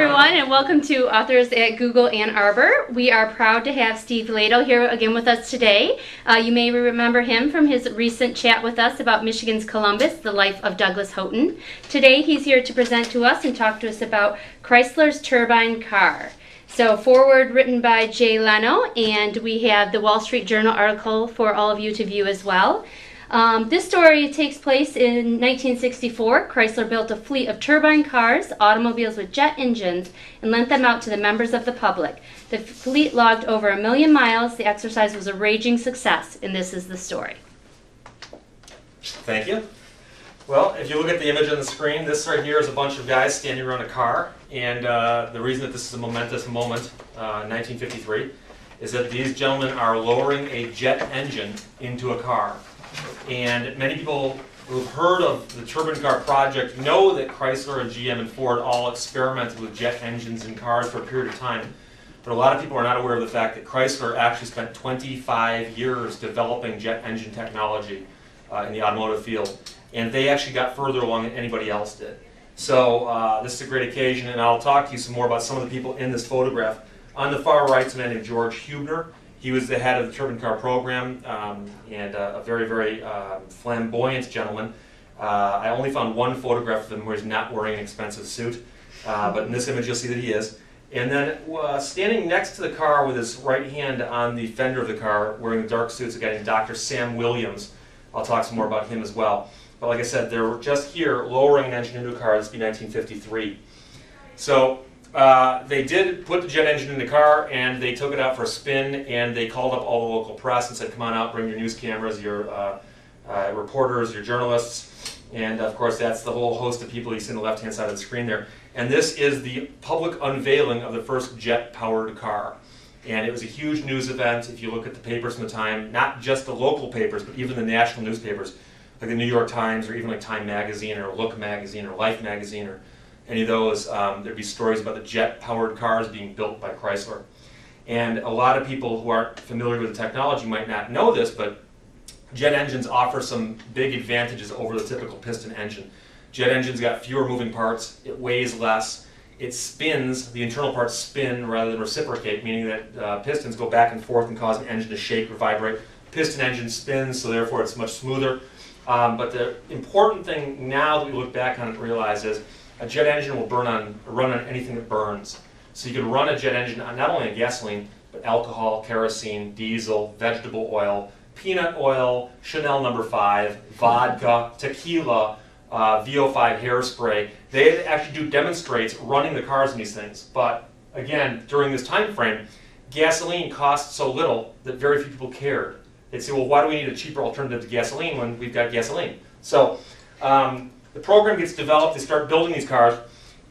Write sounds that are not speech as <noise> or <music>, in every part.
everyone, and welcome to Authors at Google Ann Arbor. We are proud to have Steve Lehto here again with us today. Uh, you may remember him from his recent chat with us about Michigan's Columbus, the life of Douglas Houghton. Today, he's here to present to us and talk to us about Chrysler's turbine car. So, foreword written by Jay Leno, and we have the Wall Street Journal article for all of you to view as well. Um, this story takes place in 1964. Chrysler built a fleet of turbine cars, automobiles with jet engines, and lent them out to the members of the public. The fleet logged over a million miles. The exercise was a raging success, and this is the story. Thank you. Well, if you look at the image on the screen, this right here is a bunch of guys standing around a car. And uh, the reason that this is a momentous moment, uh, 1953, is that these gentlemen are lowering a jet engine into a car. And many people who've heard of the turbine car project know that Chrysler and GM and Ford all experimented with jet engines in cars for a period of time. But a lot of people are not aware of the fact that Chrysler actually spent 25 years developing jet engine technology uh, in the automotive field. And they actually got further along than anybody else did. So uh, this is a great occasion, and I'll talk to you some more about some of the people in this photograph. On the far right is a man named George Huebner. He was the head of the turbine car program um, and uh, a very, very uh, flamboyant gentleman. Uh, I only found one photograph of him where he's not wearing an expensive suit, uh, but in this image you'll see that he is. And then uh, standing next to the car with his right hand on the fender of the car, wearing the dark suits, again, Dr. Sam Williams. I'll talk some more about him as well. But like I said, they're just here lowering an engine into a car. This would be 1953. So uh, they did put the jet engine in the car and they took it out for a spin and they called up all the local press and said, come on out, bring your news cameras, your uh, uh, reporters, your journalists. And of course, that's the whole host of people you see on the left hand side of the screen there. And this is the public unveiling of the first jet powered car. And it was a huge news event. If you look at the papers from the time, not just the local papers, but even the national newspapers, like the New York Times or even like Time Magazine or Look Magazine or Life Magazine or any of those, um, there'd be stories about the jet-powered cars being built by Chrysler. And a lot of people who aren't familiar with the technology might not know this, but jet engines offer some big advantages over the typical piston engine. Jet engines got fewer moving parts, it weighs less, it spins, the internal parts spin rather than reciprocate, meaning that uh, pistons go back and forth and cause an engine to shake or vibrate. Piston engine spins, so therefore it's much smoother. Um, but the important thing now that we look back on it and realize is a jet engine will burn on, run on anything that burns. So you can run a jet engine on not only on gasoline, but alcohol, kerosene, diesel, vegetable oil, peanut oil, Chanel number no. 5, vodka, tequila, uh, VO5 hairspray. They actually do demonstrates running the cars in these things. But again, during this time frame, gasoline cost so little that very few people cared. They'd say, well, why do we need a cheaper alternative to gasoline when we've got gasoline? So um, the program gets developed, they start building these cars,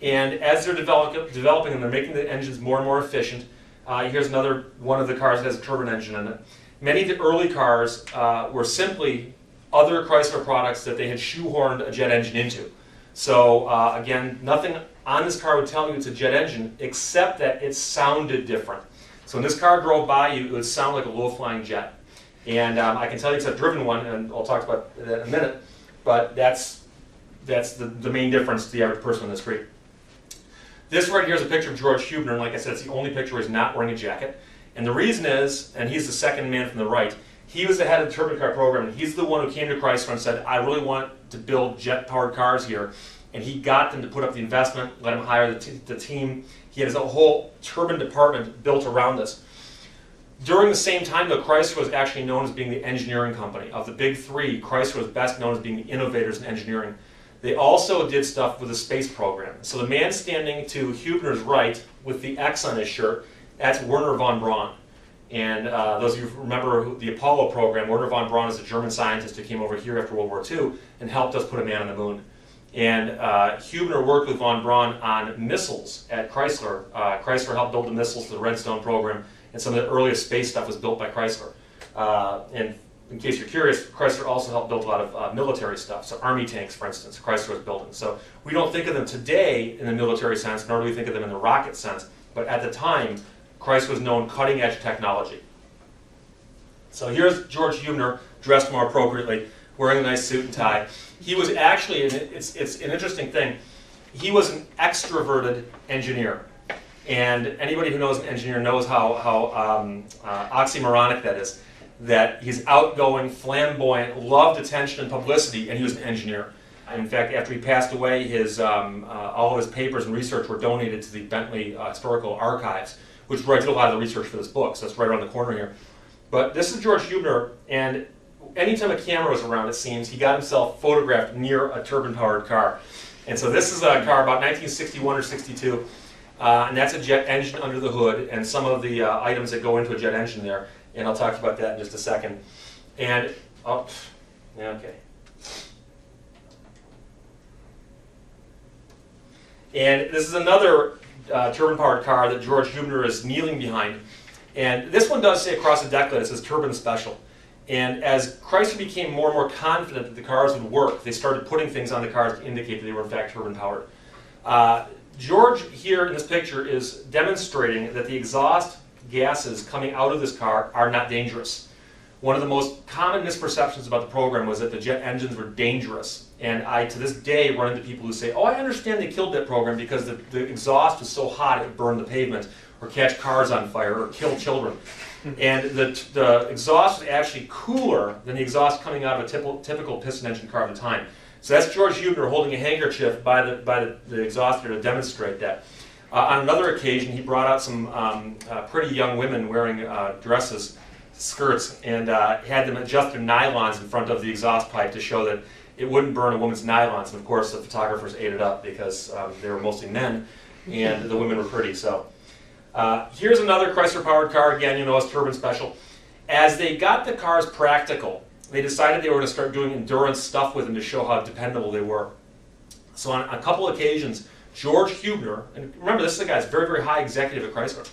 and as they're develop, developing them, they're making the engines more and more efficient. Uh, here's another one of the cars that has a turbine engine in it. Many of the early cars uh, were simply other Chrysler products that they had shoehorned a jet engine into. So uh, again, nothing on this car would tell you it's a jet engine, except that it sounded different. So when this car drove by you, it would sound like a low-flying jet. And um, I can tell you it's a driven one, and I'll talk about that in a minute, but that's that's the, the main difference to the average person on the street. This right here is a picture of George Huebner, and like I said, it's the only picture where he's not wearing a jacket. And the reason is, and he's the second man from the right, he was the head of the turbine car program, and he's the one who came to Chrysler and said, I really want to build jet-powered cars here. And he got them to put up the investment, let him hire the, the team. He had his whole turbine department built around this. During the same time, though, Chrysler was actually known as being the engineering company. Of the big three, Chrysler was best known as being the innovators in engineering. They also did stuff with the space program. So the man standing to Huebner's right with the X on his shirt, that's Wernher von Braun. And uh, those of you who remember the Apollo program, Wernher von Braun is a German scientist who came over here after World War II and helped us put a man on the moon. And uh, Huebner worked with von Braun on missiles at Chrysler. Uh, Chrysler helped build the missiles for the Redstone program, and some of the earliest space stuff was built by Chrysler. Uh, and in case you're curious, Chrysler also helped build a lot of uh, military stuff. So army tanks, for instance, Chrysler was building. So we don't think of them today in the military sense, nor do we think of them in the rocket sense. But at the time, Chrysler was known cutting edge technology. So here's George Huebner dressed more appropriately, wearing a nice suit and tie. He was actually, it's, it's an interesting thing, he was an extroverted engineer. And anybody who knows an engineer knows how, how um, uh, oxymoronic that is. That he's outgoing, flamboyant, loved attention and publicity, and he was an engineer. In fact, after he passed away, his, um, uh, all of his papers and research were donated to the Bentley uh, Historical Archives, which where I did a lot of the research for this book, so it's right around the corner here. But this is George Huebner, and anytime a camera was around, it seems, he got himself photographed near a turbine-powered car. And so this is a car about 1961 or 62, uh, and that's a jet engine under the hood, and some of the uh, items that go into a jet engine there. And I'll talk about that in just a second. And, oh, yeah, okay. And this is another uh, turbine-powered car that George Huebner is kneeling behind. And this one does say across the deck that it says turbine special. And as Chrysler became more and more confident that the cars would work, they started putting things on the cars to indicate that they were in fact turbine powered. Uh, George here in this picture is demonstrating that the exhaust gases coming out of this car are not dangerous. One of the most common misperceptions about the program was that the jet engines were dangerous. And I, to this day, run into people who say, oh, I understand they killed that program because the, the exhaust was so hot it burned the pavement, or catch cars on fire, or kill children and the, the exhaust was actually cooler than the exhaust coming out of a typical, typical piston engine car of the time. So that's George Huebner holding a handkerchief by the, by the, the exhauster to demonstrate that. Uh, on another occasion, he brought out some um, uh, pretty young women wearing uh, dresses, skirts, and had them adjust their nylons in front of the exhaust pipe to show that it wouldn't burn a woman's nylons. And of course, the photographers ate it up because um, they were mostly men, and the women were pretty. So uh, here's another Chrysler powered car, again, you know, it's turbine special. As they got the cars practical, they decided they were going to start doing endurance stuff with them to show how dependable they were. So on a couple occasions, George Huebner, and remember this is a guy that's very, very high executive at Chrysler,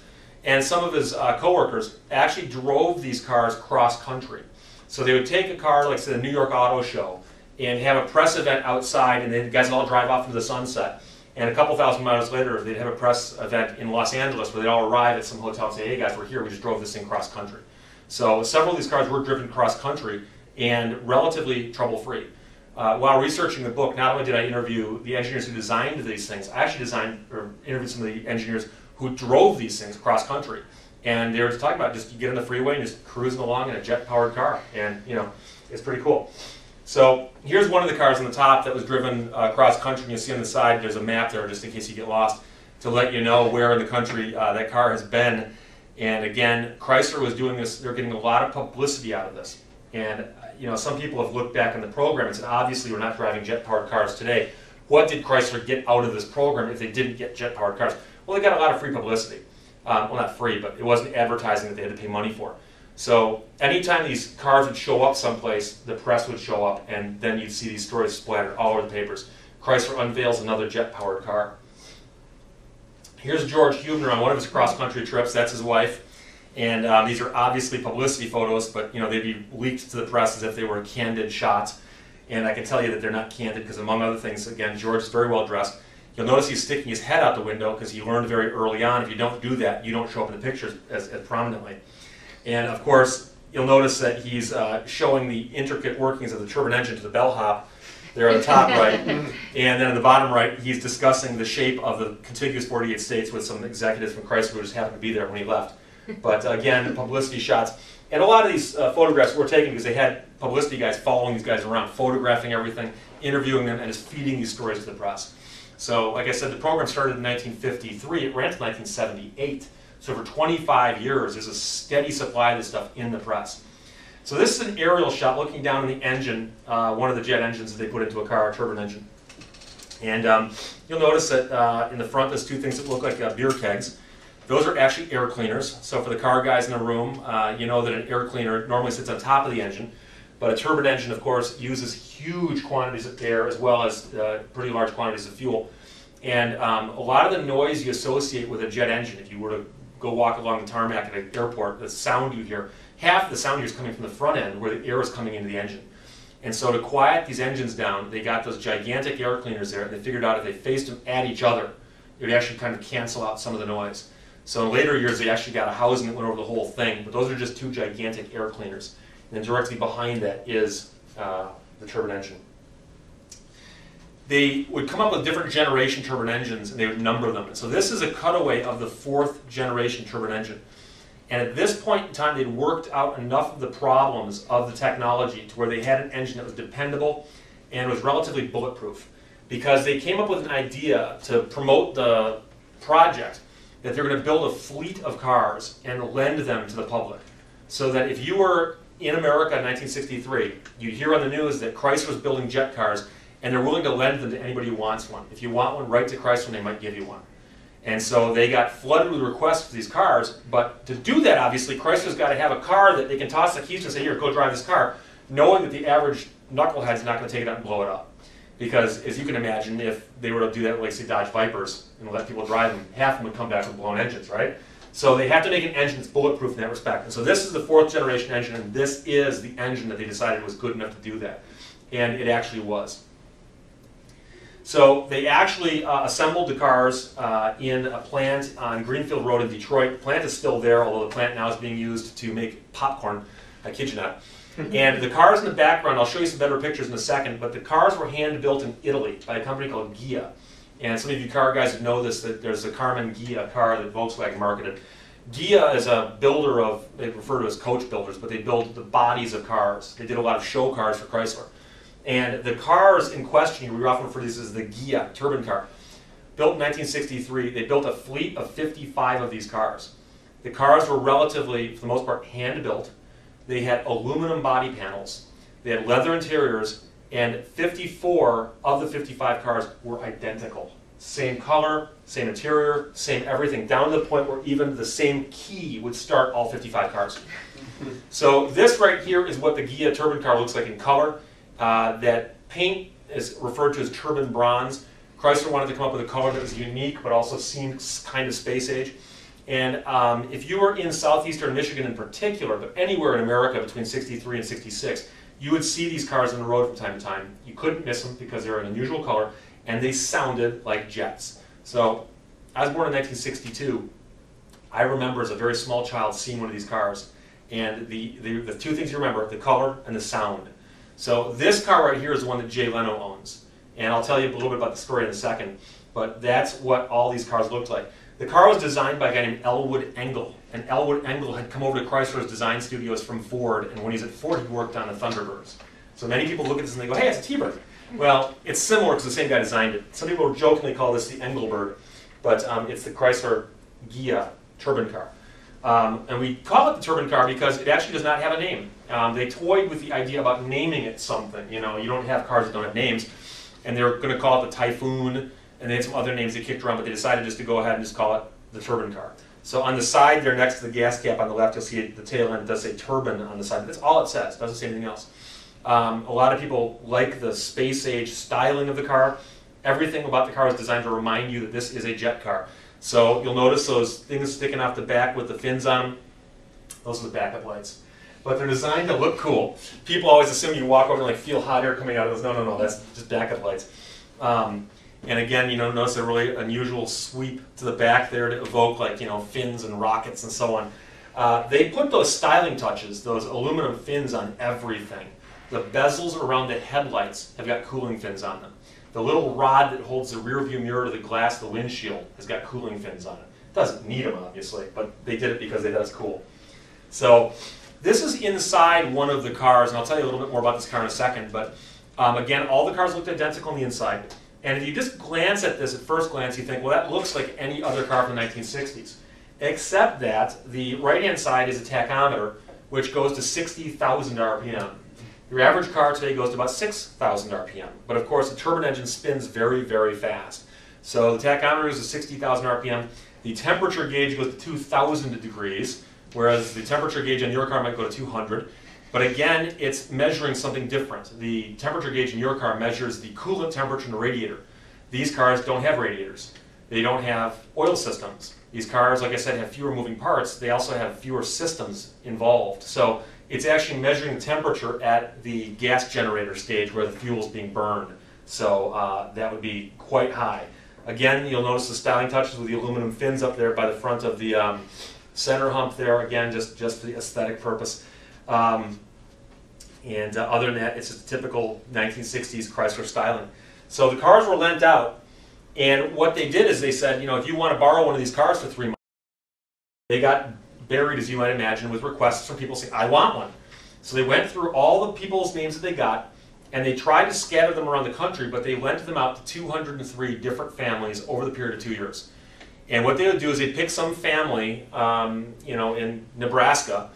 and some of his uh, coworkers actually drove these cars cross country. So they would take a car, like say the New York Auto Show, and have a press event outside, and then the guys would all drive off into the sunset. And a couple thousand miles later, they'd have a press event in Los Angeles where they'd all arrive at some hotel and say, hey guys, we're here, we just drove this thing cross country. So several of these cars were driven cross country and relatively trouble free. Uh, while researching the book, not only did I interview the engineers who designed these things, I actually designed or interviewed some of the engineers who drove these things cross country. And they were talking about just you get on the freeway and just cruising along in a jet powered car. And, you know, it's pretty cool. So here's one of the cars on the top that was driven uh, cross country. You'll see on the side there's a map there just in case you get lost to let you know where in the country uh, that car has been. And again, Chrysler was doing this, they're getting a lot of publicity out of this. And you know, some people have looked back on the program and said, obviously we're not driving jet-powered cars today. What did Chrysler get out of this program if they didn't get jet-powered cars? Well, they got a lot of free publicity. Um, well, not free, but it wasn't advertising that they had to pay money for. So anytime these cars would show up someplace, the press would show up, and then you'd see these stories splattered all over the papers. Chrysler unveils another jet-powered car. Here's George Huebner on one of his cross-country trips. That's his wife. And um, these are obviously publicity photos, but you know they'd be leaked to the press as if they were candid shots. And I can tell you that they're not candid because, among other things, again, George is very well dressed. You'll notice he's sticking his head out the window because he learned very early on if you don't do that, you don't show up in the pictures as, as prominently. And of course, you'll notice that he's uh, showing the intricate workings of the turbine engine to the bellhop there on the top <laughs> right. and then in the bottom right, he's discussing the shape of the contiguous 48 states with some executives from Chrysler who just happened to be there when he left. But again, publicity shots. And a lot of these uh, photographs were taken because they had publicity guys following these guys around, photographing everything, interviewing them, and just feeding these stories to the press. So, like I said, the program started in 1953. It ran to 1978. So for 25 years, there's a steady supply of this stuff in the press. So this is an aerial shot looking down on the engine, uh, one of the jet engines that they put into a car, a turbine engine. And um, you'll notice that uh, in the front there's two things that look like uh, beer kegs. Those are actually air cleaners. So for the car guys in the room, uh, you know that an air cleaner normally sits on top of the engine. But a turbine engine, of course, uses huge quantities of air as well as uh, pretty large quantities of fuel. And um, a lot of the noise you associate with a jet engine, if you were to go walk along the tarmac at an airport, the sound you hear, half the sound you hear is coming from the front end where the air is coming into the engine. And so to quiet these engines down, they got those gigantic air cleaners there, and they figured out if they faced them at each other, it would actually kind of cancel out some of the noise. So in later years, they actually got a housing that went over the whole thing, but those are just two gigantic air cleaners. And then directly behind that is uh, the turbine engine. they would come up with different generation turbine engines and they would number them. So this is a cutaway of the fourth generation turbine engine. And at this point in time, they'd worked out enough of the problems of the technology to where they had an engine that was dependable and was relatively bulletproof. Because they came up with an idea to promote the project that they're going to build a fleet of cars and lend them to the public. So that if you were in America in 1963, you'd hear on the news that Chrysler was building jet cars and they're willing to lend them to anybody who wants one. If you want one, write to Chrysler and they might give you one. And so they got flooded with requests for these cars, but to do that, obviously, Chrysler's got to have a car that they can toss the keys to and say, here, go drive this car, knowing that the average knucklehead's not going to take it out and blow it up. Because, as you can imagine, if they were to do that, like, say, Dodge Vipers, and let people drive them, half of them would come back with blown engines, right? So they have to make an engine that's bulletproof in that respect. And so this is the fourth generation engine, and this is the engine that they decided was good enough to do that. And it actually was. So they actually uh, assembled the cars uh, in a plant on Greenfield Road in Detroit. The plant is still there, although the plant now is being used to make popcorn. I kid you not. And the cars in the background, I'll show you some better pictures in a second, but the cars were hand built in Italy by a company called Ghia. And some of you car guys know this, that there's a Karmann Ghia car that Volkswagen marketed. Ghia is a builder of, they refer to as coach builders, but they build the bodies of cars. They did a lot of show cars for Chrysler. And the cars in question, we often refer to these as the Ghia turbine car. Built in 1963, they built a fleet of 55 of these cars. The cars were relatively, for the most part, hand built. They had aluminum body panels. They had leather interiors, and 54 of the 55 cars were identical. Same color, same interior, same everything, down to the point where even the same key would start all 55 cars. <laughs> so this right here is what the Ghia turbine car looks like in color. Uh, that paint is referred to as turbine bronze. Chrysler wanted to come up with a color that was unique but also seemed kind of space age. And um, if you were in southeastern Michigan in particular, but anywhere in America between 63 and 66, you would see these cars on the road from time to time. You couldn't miss them because they're an unusual color and they sounded like jets. So I was born in 1962. I remember as a very small child seeing one of these cars and the, the, the two things you remember, the color and the sound. So this car right here is the one that Jay Leno owns. And I'll tell you a little bit about the story in a second. But that's what all these cars looked like. The car was designed by a guy named Elwood Engel. And Elwood Engel had come over to Chrysler's design studios from Ford. And when he was at Ford, he worked on the Thunderbirds. So many people look at this and they go, hey, it's a T-Bird. Well, it's similar because the same guy designed it. Some people jokingly call this the Engelbird. But um, it's the Chrysler Ghia turbine car. Um, and we call it the turbine car because it actually does not have a name. Um, they toyed with the idea about naming it something. You know, you don't have cars that don't have names. And they're going to call it the Typhoon, and they had some other names they kicked around, but they decided just to go ahead and just call it the turbine car. So on the side there, next to the gas cap on the left, you'll see the tail end. Does say turbine on the side. That's all it says. It doesn't say anything else. Um, a lot of people like the space age styling of the car. Everything about the car is designed to remind you that this is a jet car. So you'll notice those things sticking off the back with the fins on them. Those are the backup lights. But they're designed to look cool. People always assume you walk over and like feel hot air coming out of those. No, no, no, that's just backup lights. Um, and again, you know, notice a really unusual sweep to the back there to evoke like, you know, fins and rockets and so on. Uh, they put those styling touches, those aluminum fins on everything. The bezels around the headlights have got cooling fins on them. The little rod that holds the rear view mirror to the glass, the windshield, has got cooling fins on it. it. Doesn't need them, obviously, but they did it because they thought it's cool. So this is inside one of the cars, and I'll tell you a little bit more about this car in a second, but um, again, all the cars looked identical on the inside. And if you just glance at this at first glance, you think, well, that looks like any other car from the 1960s. Except that the right-hand side is a tachometer, which goes to 60,000 RPM. Your average car today goes to about 6,000 RPM. But of course, the turbine engine spins very, very fast. So the tachometer is at 60,000 RPM. The temperature gauge goes to 2,000 degrees, whereas the temperature gauge on your car might go to 200. But again, it's measuring something different. The temperature gauge in your car measures the coolant temperature in the radiator. These cars don't have radiators. They don't have oil systems. These cars, like I said, have fewer moving parts. They also have fewer systems involved. So it's actually measuring the temperature at the gas generator stage where the fuel is being burned. So uh, that would be quite high. Again, you'll notice the styling touches with the aluminum fins up there by the front of the um, center hump there. Again, just, just for the aesthetic purpose. Um, and uh, other than that, it's just typical 1960s Chrysler styling. So the cars were lent out, and what they did is they said, you know, if you want to borrow one of these cars for three months, they got buried, as you might imagine, with requests from people saying, I want one. So they went through all the people's names that they got, and they tried to scatter them around the country, but they lent them out to 203 different families over the period of two years. And what they would do is they'd pick some family, um, you know, in Nebraska,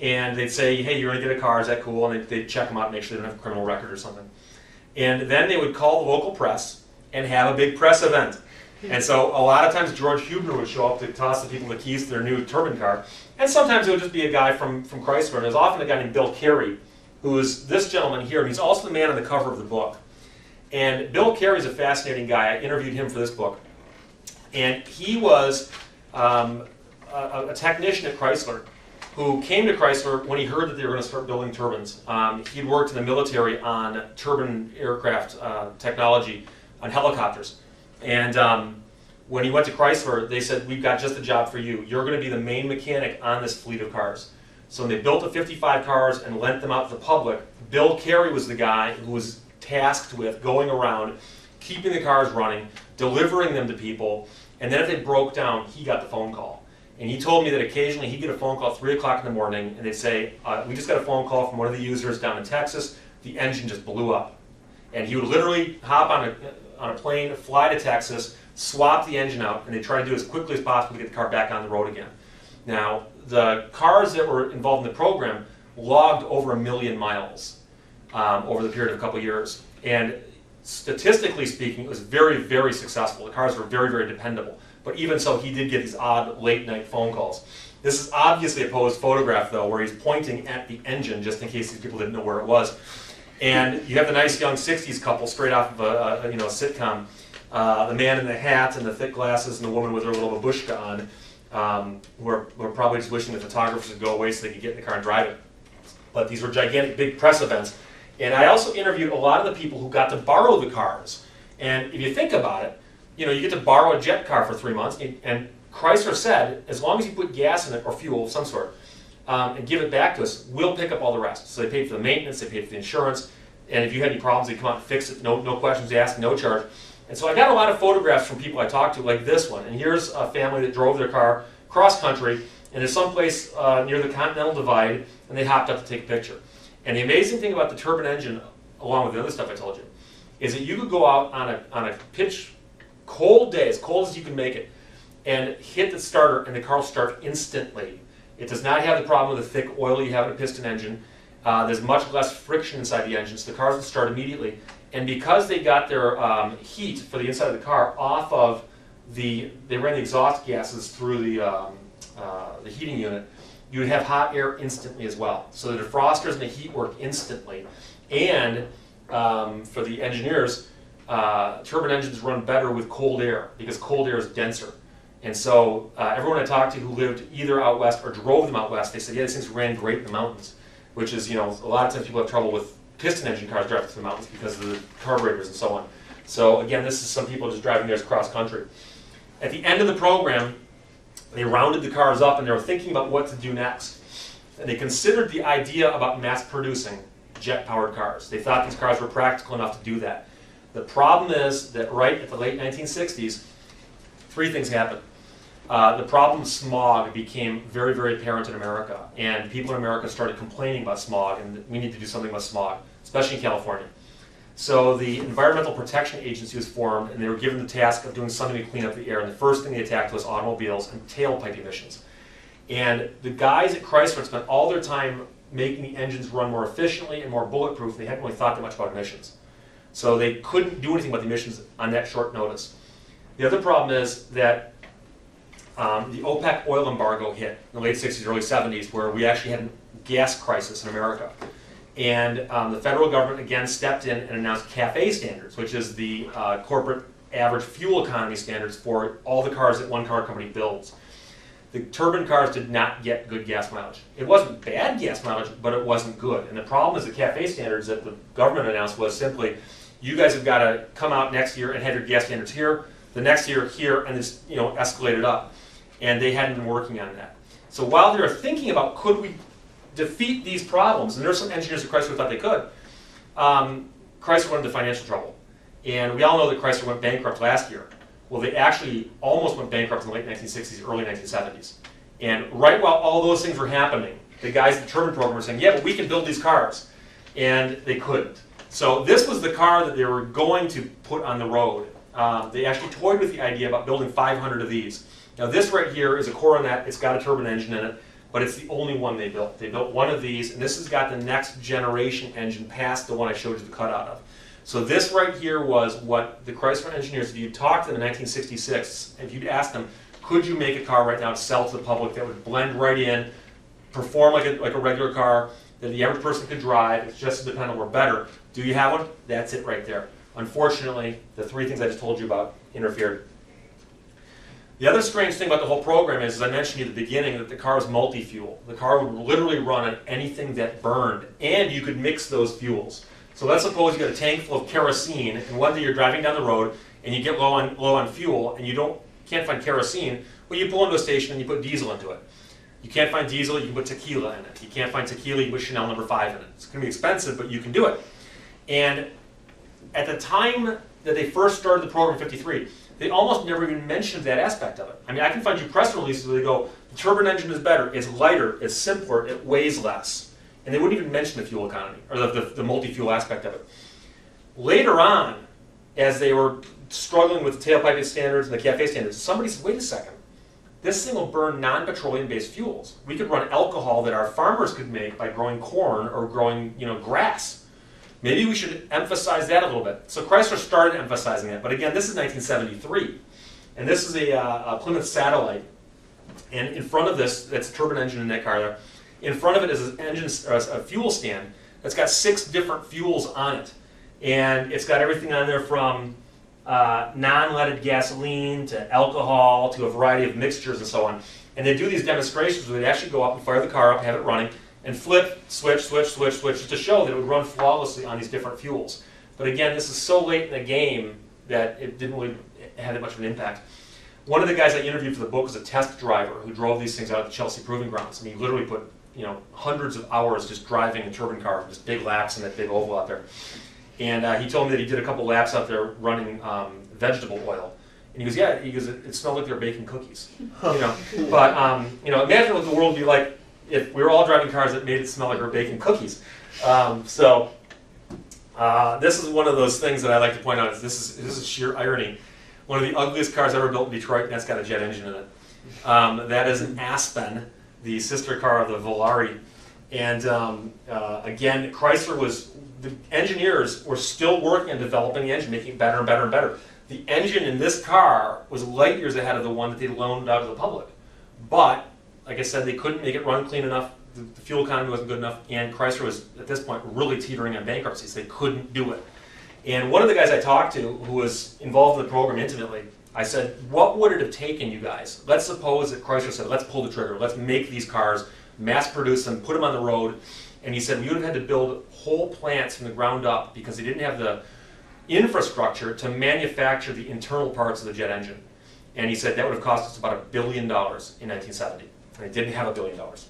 and they'd say, hey, you're going to get a car, is that cool? And they'd, they'd check them out, make sure they don't have a criminal record or something. And then they would call the local press and have a big press event. And so a lot of times George Huebner would show up to toss the people the keys to their new turbine car. And sometimes it would just be a guy from, from Chrysler. And there's often a guy named Bill Carey, who is this gentleman here. And he's also the man on the cover of the book. And Bill Carey is a fascinating guy. I interviewed him for this book. And he was um, a, a, technician at Chrysler who came to Chrysler when he heard that they were going to start building turbines. Um, he'd worked in the military on turbine aircraft uh, technology on helicopters. And um, when he went to Chrysler, they said, We've got just a job for you. You're going to be the main mechanic on this fleet of cars. So when they built the 55 cars and lent them out to the public, Bill Carey was the guy who was tasked with going around, keeping the cars running, delivering them to people, and then if they broke down, he got the phone call. And he told me that occasionally he'd get a phone call at 3 o'clock in the morning, and they'd say, uh, We just got a phone call from one of the users down in Texas. The engine just blew up. And he would literally hop on a, on a plane, fly to Texas, swap the engine out, and they try to do it as quickly as possible to get the car back on the road again. Now, the cars that were involved in the program logged over a million miles um, over the period of a couple years. And statistically speaking, it was very, very successful. The cars were very, very dependable. But even so, he did get these odd late night phone calls. This is obviously a posed photograph, though, where he's pointing at the engine just in case these people didn't know where it was. And you have the nice young 60s couple straight off of a, a you know, sitcom. Uh, the man in the hat and the thick glasses and the woman with her little babushka on um, were, were probably just wishing the photographers would go away so they could get in the car and drive it. But these were gigantic, big press events. And I also interviewed a lot of the people who got to borrow the cars. And if you think about it, you know, you get to borrow a jet car for three months, and Chrysler said, as long as you put gas in it or fuel of some sort, um, and give it back to us, we'll pick up all the rest. So they paid for the maintenance, they paid for the insurance, and if you had any problems, they'd come out and fix it, no, no questions asked, no charge. And so I got a lot of photographs from people I talked to, like this one. And here's a family that drove their car cross country, and there's someplace uh, near the Continental Divide, and they hopped up to take a picture. And the amazing thing about the turbine engine, along with the other stuff I told you, is that you could go out on a, on a pitch cold day, as cold as you can make it, and hit the starter, and the car will start instantly. It does not have the problem with the thick oil you have in a piston engine. Uh, there's much less friction inside the engine, so the cars will start immediately. And because they got their um, heat for the inside of the car off of the, they ran the exhaust gases through the, um, uh, the heating unit, you would have hot air instantly as well. So the defrosters and the heat work instantly. And um, for the engineers, uh, turbine engines run better with cold air because cold air is denser. And so uh, everyone I talked to who lived either out west or drove them out west, they said, yeah, these things ran great in the mountains, which is, you know, a lot of times people have trouble with piston engine cars driving through the mountains because of the carburetors and so on. So again, this is some people just driving theirs cross country. At the end of the program, they rounded the cars up and they were thinking about what to do next. And they considered the idea about mass producing jet-powered cars. They thought these cars were practical enough to do that. The problem is that right at the late 1960s, three things happened. Uh, the problem smog became very, very apparent in America, and people in America started complaining about smog, and we need to do something about smog, especially in California. So the Environmental Protection Agency was formed, and they were given the task of doing something to clean up the air. And the first thing they attacked was automobiles and tailpipe emissions. And the guys at Chrysler spent all their time making the engines run more efficiently and more bulletproof. They hadn't really thought that much about emissions. So they couldn't do anything about the emissions on that short notice. The other problem is that um, the OPEC oil embargo hit in the late 60s, early 70s, where we actually had a gas crisis in America. And um, the federal government again stepped in and announced CAFE standards, which is the uh, corporate average fuel economy standards for all the cars that one car company builds. The turbine cars did not get good gas mileage. It wasn't bad gas mileage, but it wasn't good. And the problem is the CAFE standards that the government announced was simply, you guys have got to come out next year and have your gas standards here, the next year here, and it's you know escalated up. And they hadn't been working on that. So while they were thinking about could we defeat these problems, and there are some engineers at Chrysler thought they could, um, Chrysler went into financial trouble. And we all know that Chrysler went bankrupt last year. Well, they actually almost went bankrupt in the late 1960s, early 1970s. And right while all those things were happening, the guys at the turbine program were saying, yeah, but we can build these cars. And they couldn't. So this was the car that they were going to put on the road. Um, they actually toyed with the idea about building 500 of these. Now this right here is a Coronet. It's got a turbine engine in it, but it's the only one they built. They built one of these, and this has got the next generation engine past the one I showed you the cutout of. So this right here was what the Chrysler engineers, if you talked to them in 1966, if you'd asked them, could you make a car right now to sell to the public that would blend right in, perform like a, like a regular car, that the average person could drive, it's just as dependable or better. Do you have one? That's it right there. Unfortunately, the three things I just told you about interfered. The other strange thing about the whole program is, as I mentioned at the beginning, that the car is multi-fuel. The car would literally run on anything that burned, and you could mix those fuels. So let's suppose you got a tank full of kerosene, and one day you're driving down the road, and you get low on, low on fuel, and you don't can't find kerosene. Well, you pull into a station and you put diesel into it. You can't find diesel, you can put tequila in it. You can't find tequila, you put Chanel number five in it. It's going to be expensive, but you can do it. And at the time that they first started the program 53, they almost never even mentioned that aspect of it. I mean, I can find you press releases where they go, the turbine engine is better, it's lighter, it's simpler, it weighs less. And they wouldn't even mention the fuel economy, or the, the, the multi-fuel aspect of it. Later on, as they were struggling with the tailpiping standards and the CAFE standards, somebody said, wait a second, this thing will burn non-petroleum based fuels. We could run alcohol that our farmers could make by growing corn or growing you know, grass. Maybe we should emphasize that a little bit. So Chrysler started emphasizing that, but again, this is 1973. And this is a, uh, a Plymouth Satellite. And in front of this, that's a turbine engine in that car there. In front of it is an engine, a fuel stand that's got six different fuels on it. And it's got everything on there from uh, non-leaded gasoline to alcohol to a variety of mixtures and so on. And they do these demonstrations where they actually go up and fire the car up, have it running, and flip, switch, switch, switch, switch, just to show that it would run flawlessly on these different fuels. But again, this is so late in the game that it didn't really have that much of an impact. One of the guys I interviewed for the book was a test driver who drove these things out of the Chelsea Proving Grounds. Mean, he literally put you know, hundreds of hours just driving a turbine car, just big laps in that big oval out there. And uh, he told me that he did a couple laps out there running um, vegetable oil. And he goes, yeah, he goes, it, it smelled like they were baking cookies. you know, <laughs> but um, you know, imagine what the world would be like if we were all driving cars that made it smell like we were baking cookies. Um, so uh, this is one of those things that I like to point out. Is this is this is sheer irony. One of the ugliest cars ever built in Detroit, and that's got a jet engine in it. Um, that is an Aspen the sister car of the Volare. And um, uh, again, Chrysler was, the engineers were still working on developing the engine, making it better and better and better. The engine in this car was light years ahead of the one that they loaned out to the public. But, like I said, they couldn't make it run clean enough. The, the fuel economy wasn't good enough. And Chrysler was, at this point, really teetering on bankruptcy, so they couldn't do it. And one of the guys I talked to, who was involved in the program intimately, I said, what would it have taken you guys? Let's suppose that Chrysler said, let's pull the trigger, let's make these cars, mass produce them, put them on the road. And he said, we would have had to build whole plants from the ground up because they didn't have the infrastructure to manufacture the internal parts of the jet engine. And he said that would have cost us about a billion dollars in 1970. And they didn't have a billion dollars.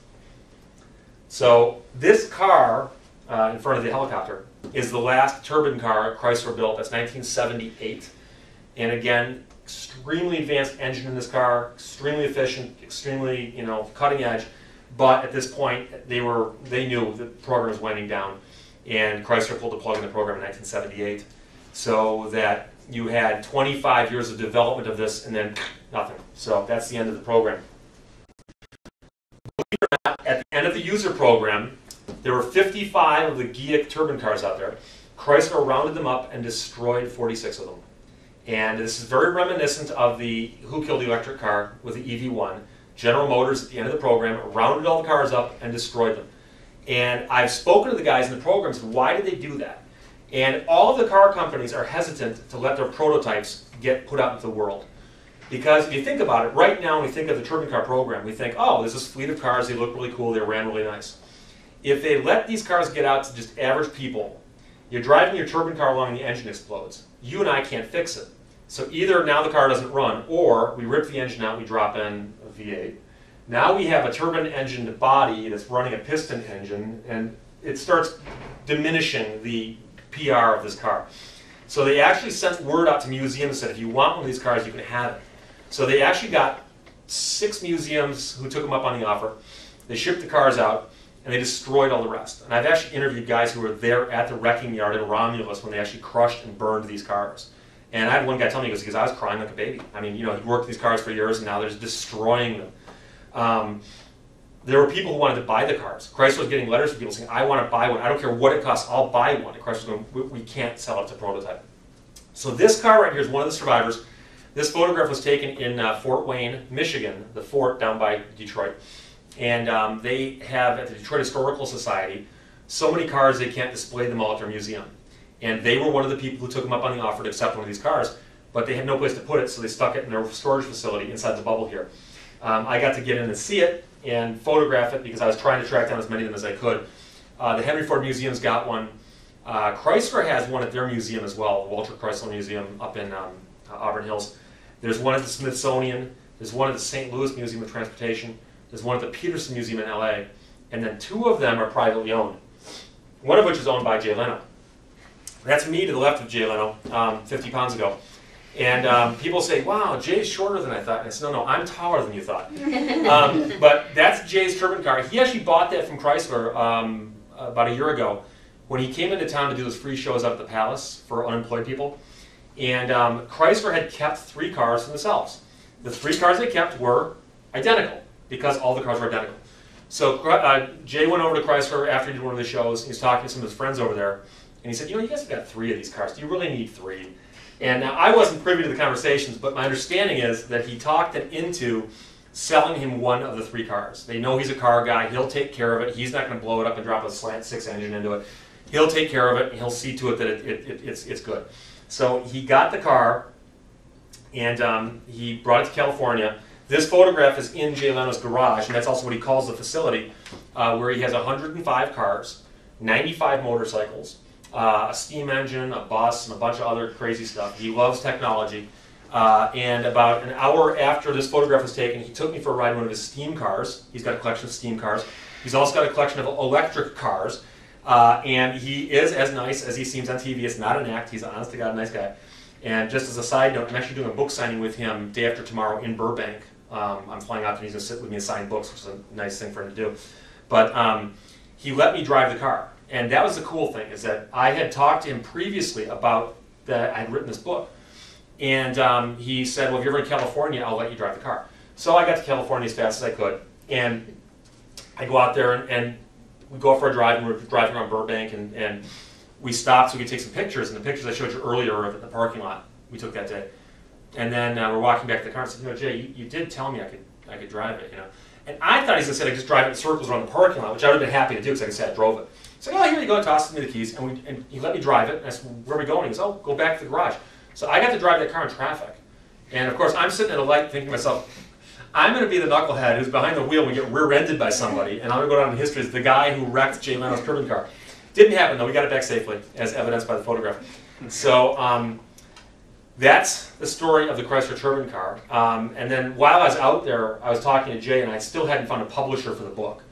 So this car uh, in front of the helicopter is the last turbine car Chrysler built. That's 1978. And again, extremely advanced engine in this car, extremely efficient, extremely you know cutting edge. But at this point, they were they knew the program was winding down, and Chrysler pulled the plug in the program in 1978, so that you had 25 years of development of this, and then nothing. So that's the end of the program. At the end of the user program, there were 55 of the Ghia turbine cars out there. Chrysler rounded them up and destroyed 46 of them. And this is very reminiscent of the Who Killed the Electric Car with the EV1. General Motors at the end of the program rounded all the cars up and destroyed them. And I've spoken to the guys in the program, said, why did they do that? And all of the car companies are hesitant to let their prototypes get put out into the world. Because if you think about it, right now when we think of the turbine car program, we think, oh, there's this fleet of cars, they look really cool, they ran really nice. If they let these cars get out to just average people, you're driving your turbine car along and the engine explodes. You and I can't fix it. So either now the car doesn't run, or we rip the engine out, we drop in a V8. Now we have a turbine engined body that's running a piston engine, and it starts diminishing the PR of this car. So they actually sent word out to museums said, if you want one of these cars, you can have it. So they actually got six museums who took them up on the offer. They shipped the cars out and they destroyed all the rest. And I've actually interviewed guys who were there at the wrecking yard in Romulus when they actually crushed and burned these cars. And I had one guy tell me, he goes, because I was crying like a baby. I mean, you know, he worked these cars for years and now they're just destroying them. Um, there were people who wanted to buy the cars. Chrysler was getting letters from people saying, I want to buy one. I don't care what it costs, I'll buy one. And Chrysler was going, we, we can't sell it to prototype. So this car right here is one of the survivors. This photograph was taken in uh, Fort Wayne, Michigan, the fort down by Detroit. And um, they have, at the Detroit Historical Society, so many cars they can't display them all at their museum. And they were one of the people who took them up on the offer to accept one of these cars, but they had no place to put it, so they stuck it in their storage facility inside the bubble here. Um, I got to get in and see it and photograph it because I was trying to track down as many of them as I could. Uh, the Henry Ford Museum's got one. Uh, Chrysler has one at their museum as well, Walter Chrysler Museum up in um, Auburn Hills. There's one at the Smithsonian. There's one at the St. Louis Museum of Transportation. There's one at the Peterson Museum in LA. And then two of them are privately owned, one of which is owned by Jay Leno. That's me to the left of Jay Leno, um, 50 pounds ago. And um, people say, wow, Jay's shorter than I thought. And I said, no, no, I'm taller than you thought. <laughs> Um, but that's Jay's turbine car. He actually bought that from Chrysler um, about a year ago when he came into town to do those free shows up at the Palace for unemployed people. And um, Chrysler had kept three cars for themselves. The three cars they kept were identical because all the cars were identical. So uh, Jay went over to Chrysler after he did one of the shows. He was talking to some of his friends over there. And he said, you know, you guys have got three of these cars. Do you really need three? And now I wasn't privy to the conversations, but my understanding is that he talked them into selling him one of the three cars. They know he's a car guy. He'll take care of it. He's not going to blow it up and drop a slant six engine into it. He'll take care of it. He'll see to it that it, it, it, it's, it's good. So he got the car, and um, he brought it to California. This photograph is in Jay Leno's garage, and that's also what he calls the facility, uh, where he has 105 cars, 95 motorcycles, uh, a steam engine, a bus, and a bunch of other crazy stuff. He loves technology. Uh, and about an hour after this photograph was taken, he took me for a ride in one of his steam cars. He's got a collection of steam cars. He's also got a collection of electric cars. Uh, and he is as nice as he seems on TV. It's not an act. He's an honest to God nice guy. And just as a side note, I'm actually doing a book signing with him day after tomorrow in Burbank. Um, I'm flying out and he's going to sit with me and sign books, which is a nice thing for him to do. But um, he let me drive the car. And that was the cool thing, is that I had talked to him previously about that I had written this book. And um, he said, well, if you're ever in California, I'll let you drive the car. So I got to California as fast as I could. And I go out there and, and we go for a drive, and we're driving around Burbank, and, and we stopped so we could take some pictures. And the pictures I showed you earlier of the parking lot we took that day. And then uh, we're walking back to the car and said, you know, Jay, you, you did tell me I could, I could drive it, you know. And I thought he said I could just drive it in circles around the parking lot, which I would have been happy to do because, I said, I drove it. So, oh, here you go, tosses me the keys, and, we, and he let me drive it. And I said, where are we going? He goes, oh, go back to the garage. So I got to drive that car in traffic. And of course, I'm sitting at a light thinking to myself, I'm going to be the knucklehead who's behind the wheel and we get rear-ended by somebody, and I'm going to go down in history as the guy who wrecked Jay Leno's turbine car. Didn't happen, though. We got it back safely, as evidenced by the photograph. So um, that's the story of the Chrysler turbine car. Um, and then while I was out there, I was talking to Jay, and I still hadn't found a publisher for the book.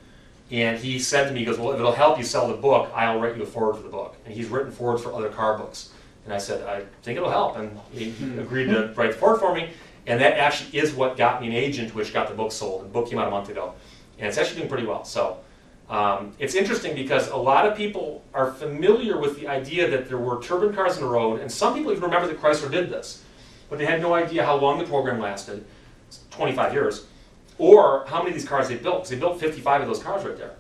And he said to me, he goes, well, if it'll help you sell the book, I'll write you a foreword for the book. And he's written forewords for other car books. And I said, I think it'll help. And he agreed to write the foreword for me. And that actually is what got me an agent, which got the book sold. The book came out a month ago. And it's actually doing pretty well. So um, it's interesting because a lot of people are familiar with the idea that there were turbine cars on the road. And some people even remember that Chrysler did this. But they had no idea how long the program lasted 25 years or how many of these cars they built. Because they built 55 of those cars right there.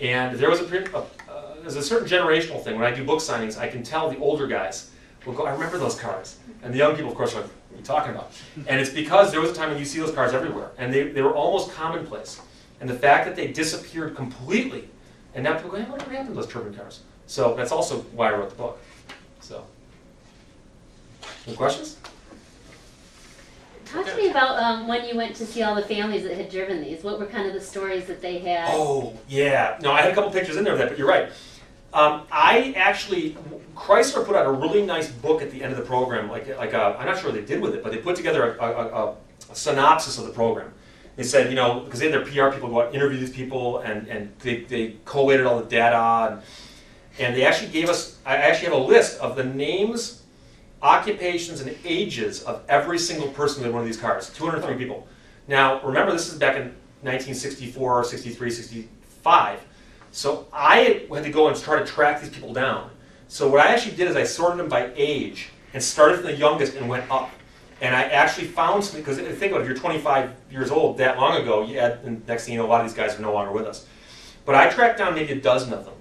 And there was a, a uh, there's a certain generational thing. When I do book signings, I can tell the older guys will go, I remember those cars. And the young people, of course, are like, what are you talking about? <laughs> And it's because there was a time when you see those cars everywhere. And they, they were almost commonplace. And the fact that they disappeared completely, and now people go, hey, whatever happened to those turbine cars? So that's also why I wrote the book. So, any questions? Talk to me about um, when you went to see all the families that had driven these. What were kind of the stories that they had? Oh, yeah. No, I had a couple pictures in there of that, but you're right. Um, I actually, Chrysler put out a really nice book at the end of the program. Like, like i am not sure what they did with it, but they put together a, a, a, a synopsis of the program. They said, you know, because they had their PR people go out and interview these people, and, and they, they collated all the data, and, and they actually gave us, I actually have a list of the names occupations and ages of every single person in one of these cars 203 people. Now, remember, this is back in 1964, 63, 65. So I had to go and try to track these people down. So what I actually did is I sorted them by age and started from the youngest and went up. And I actually found something, because think about it, if you're 25 years old that long ago, you had, and next thing you know, a lot of these guys are no longer with us. But I tracked down maybe a dozen of them.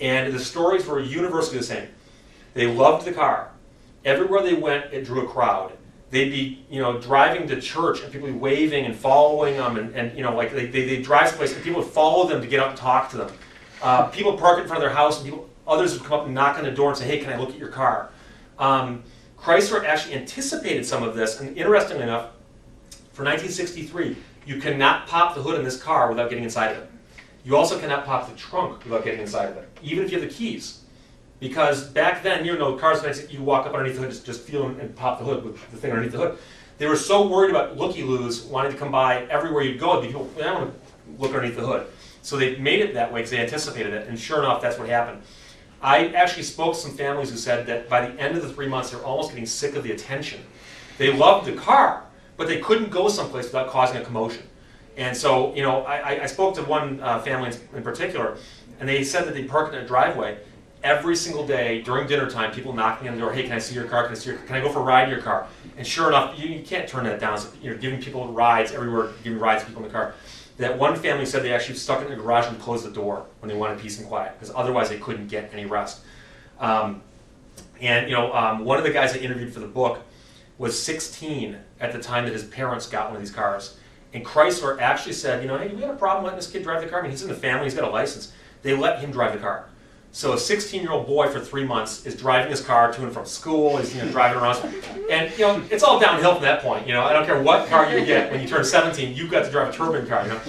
And the stories were universally the same. They loved the car. Everywhere they went, it drew a crowd. They'd be, you know, driving to church and people would be waving and following them, and, and you know, like they, they, they drive someplace and people would follow them to get up and talk to them. Uh, people park in front of their house and people, others would come up and knock on the door and say, hey, can I look at your car? Um, Chrysler actually anticipated some of this, and interestingly enough, for 1963, you cannot pop the hood in this car without getting inside of it. You also cannot pop the trunk without getting inside of it, even if you have the keys. Because back then, you know, cars, you walk up underneath the hood, just, just feel them and pop the hood with the thing underneath the hood. They were so worried about looky-loos wanting to come by everywhere you'd go, people, I want to look underneath the hood. So they made it that way because they anticipated it, and sure enough, that's what happened. I actually spoke to some families who said that by the end of the three months, they're almost getting sick of the attention. They loved the car, but they couldn't go someplace without causing a commotion. And so, you know, I, I spoke to one uh, family in particular, and they said that they parked in a driveway, every single day during dinner time, people knocking on the door, hey, can I see your car? Can I see your, can I go for a ride in your car? And sure enough, you, you can't turn that down. So you're giving people rides everywhere, giving rides to people in the car. That one family said they actually stuck it in the garage and closed the door when they wanted peace and quiet, because otherwise they couldn't get any rest. Um, and you know, um, one of the guys I interviewed for the book was 16 at the time that his parents got one of these cars. And Chrysler actually said, you know, hey, we had a problem letting this kid drive the car. I mean, he's in the family, he's got a license. They let him drive the car. So a 16-year-old boy for three months is driving his car to and from school. He's you know, driving around, and you know it's all downhill from that point. You know, I don't care what car you get when you turn 17, you've got to drive a turbine car. You know,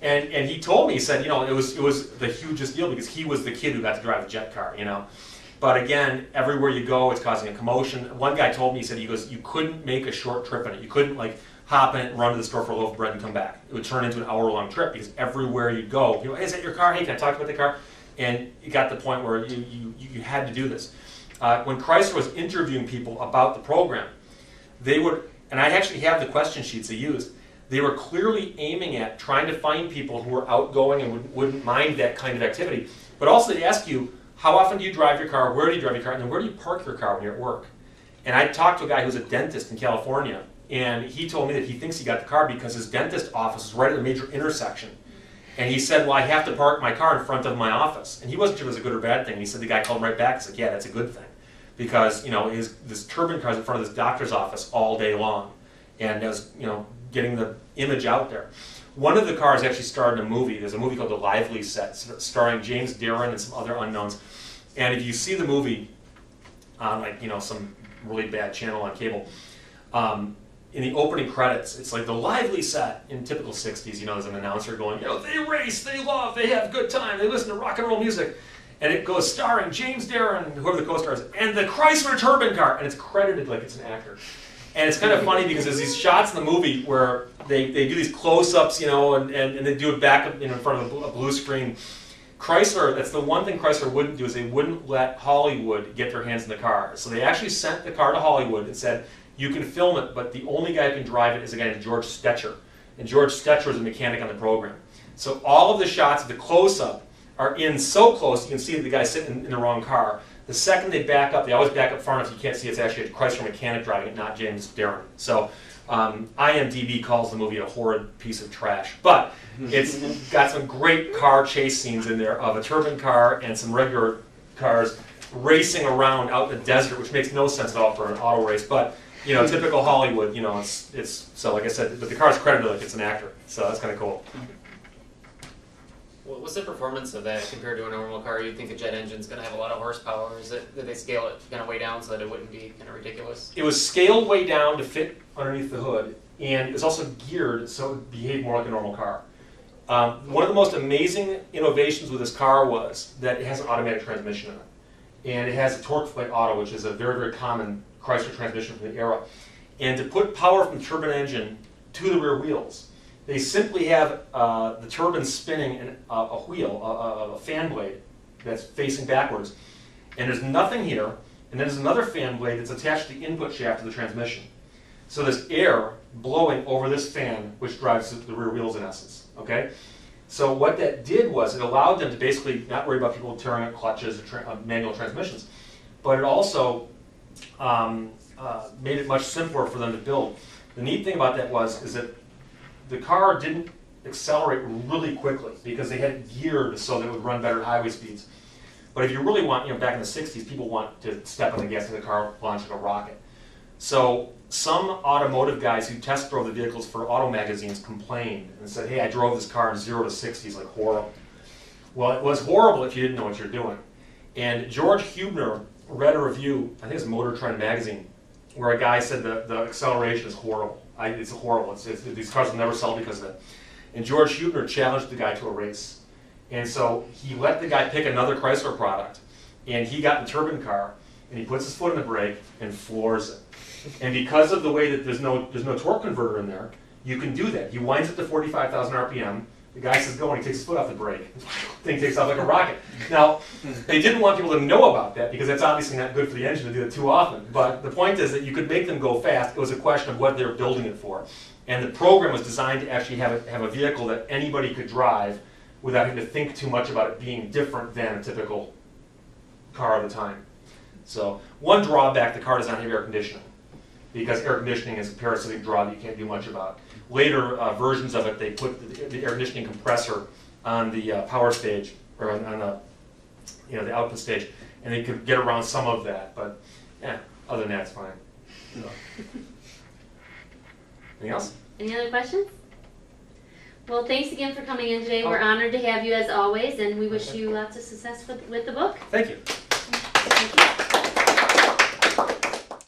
and and he told me he said you know it was it was the hugest deal because he was the kid who got to drive a jet car. You know, but again, everywhere you go, it's causing a commotion. One guy told me he said he goes you couldn't make a short trip in it. You couldn't like hop in it, run to the store for a loaf of bread, and come back. It would turn into an hour-long trip because everywhere you go, you know, hey, is that your car? Hey, can I talk about the car? And it got to the point where you, you, you had to do this. Uh, when Chrysler was interviewing people about the program, they would, and I actually have the question sheets they used, they were clearly aiming at trying to find people who were outgoing and would, wouldn't mind that kind of activity. But also they ask you, how often do you drive your car, where do you drive your car, and then where do you park your car when you're at work? And I talked to a guy who's a dentist in California, and he told me that he thinks he got the car because his dentist office is right at a major intersection. And he said, well, I have to park my car in front of my office. And he wasn't sure if it was a good or bad thing. He said the guy called him right back. He's like, yeah, that's a good thing. Because, you know, his, this turbine car is in front of this doctor's office all day long. And it was, you know, getting the image out there. One of the cars actually starred in a movie. There's a movie called The Lively Set, starring James Darren and some other unknowns. And if you see the movie on, like, you know, some really bad channel on cable, um, in the opening credits, it's like the lively set in typical 60s. You know, there's an announcer going, you know, they race, they love, they have good time, they listen to rock and roll music. And it goes starring James Darren, whoever the co-star is, and the Chrysler Turbine Car. And it's credited like it's an actor. And it's kind of funny because there's these shots in the movie where they, they do these close-ups, you know, and, and, and they do it back in front of a blue screen. Chrysler, that's the one thing Chrysler wouldn't do is they wouldn't let Hollywood get their hands in the car. So they actually sent the car to Hollywood and said, you can film it, but the only guy who can drive it is a guy named George Stecher. And George Stecher is a mechanic on the program. So all of the shots, the close-up, are in so close you can see the guy sitting in, in, the wrong car. The second they back up, they always back up far enough you can't see it's actually a Chrysler mechanic driving it, not James Darren. So um, IMDb calls the movie a horrid piece of trash. But it's got some great car chase scenes in there of a turbine car and some regular cars racing around out in the desert, which makes no sense at all for an auto race. But you know, typical Hollywood, you know, it's, it's, so like I said, but the car's credited like it's an actor, so that's kind of cool. what's the performance of that compared to a normal car? You think a jet engine's going to have a lot of horsepower? Is it did they scale it kind of way down so that it wouldn't be kind of ridiculous? It was scaled way down to fit underneath the hood, and it was also geared so it behaved more like a normal car. Um, one of the most amazing innovations with this car was that it has an automatic transmission in it. And it has a TorqueFlite auto, which is a very, very common Chrysler transmission from the era. And to put power from the turbine engine to the rear wheels, they simply have uh, the turbine spinning an, uh, a wheel, a, a, fan blade that's facing backwards. And there's nothing here. And then there's another fan blade that's attached to the input shaft of the transmission. So there's air blowing over this fan, which drives the rear wheels in essence, okay? So what that did was it allowed them to basically not worry about people tearing up clutches or tra- uh, manual transmissions, but it also um, uh, made it much simpler for them to build. The neat thing about that was is that the car didn't accelerate really quickly because they had it geared so that it would run better at highway speeds. But if you really want, you know, back in the 60s, people want to step on the gas and the car launch like a rocket. So some automotive guys who test drove the vehicles for auto magazines complained and said, hey, I drove this car in zero to 60s like horrible. Well, it was horrible if you didn't know what you're doing. And George Huebner read a review, I think it's Motor Trend magazine, where a guy said the, the acceleration is horrible. I, it's horrible. It's, it's, these cars will never sell because of it. And George Huebner challenged the guy to a race. And so he let the guy pick another Chrysler product. And he got the turbine car, and he puts his foot on the brake and floors it. And because of the way that there's no, there's no torque converter in there, you can do that. He winds it to 45,000 RPM. The guy says go, and he takes his foot off the brake. <laughs> Thing takes off like a rocket. Now, they didn't want people to know about that because that's obviously not good for the engine to do it too often. But the point is that you could make them go fast. It was a question of what they're building it for. And the program was designed to actually have a, have a vehicle that anybody could drive without having to think too much about it being different than a typical car of the time. So one drawback, the car does not have air conditioning because air conditioning is a parasitic draw that you can't do much about. Later uh, versions of it, they put the, the air conditioning compressor on the uh, power stage or on, on the you know the output stage, and they could get around some of that. But yeah, other than that, it's fine. So. <laughs> Anything else? Any other questions? Well, thanks again for coming in today. We're Oh. honored to have you as always, and we wish Okay. you lots of success with, with the book. Thank you. Thank you.